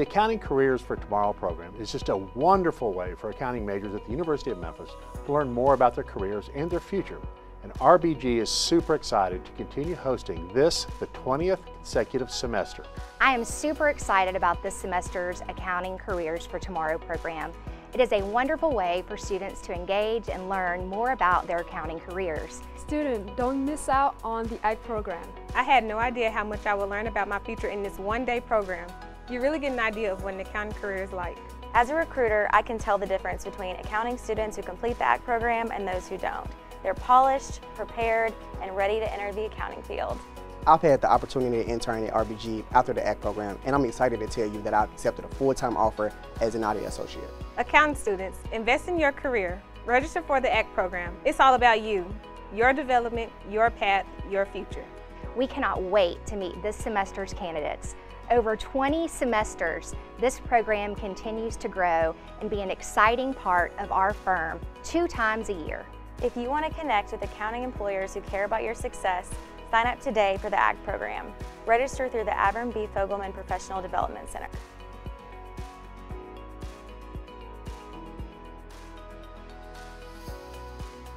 The Accounting Careers for Tomorrow program is just a wonderful way for accounting majors at the University of Memphis to learn more about their careers and their future. And RBG is super excited to continue hosting this, the 20th consecutive semester. I am super excited about this semester's Accounting Careers for Tomorrow program. It is a wonderful way for students to engage and learn more about their accounting careers. Students, don't miss out on the ACT program. I had no idea how much I would learn about my future in this one-day program. You really get an idea of what an accounting career is like. As a recruiter, I can tell the difference between accounting students who complete the ACT program and those who don't. They're polished, prepared, and ready to enter the accounting field. I've had the opportunity to intern at RBG after the ACT program, and I'm excited to tell you that I've accepted a full-time offer as an audit associate. Accounting students, invest in your career. Register for the ACT program. It's all about you, your development, your path, your future. We cannot wait to meet this semester's candidates. Over 20 semesters, this program continues to grow and be an exciting part of our firm two times a year. If you want to connect with accounting employers who care about your success, Sign up today for the ACT program. Register through the Avron B. Fogelman Professional Development Center.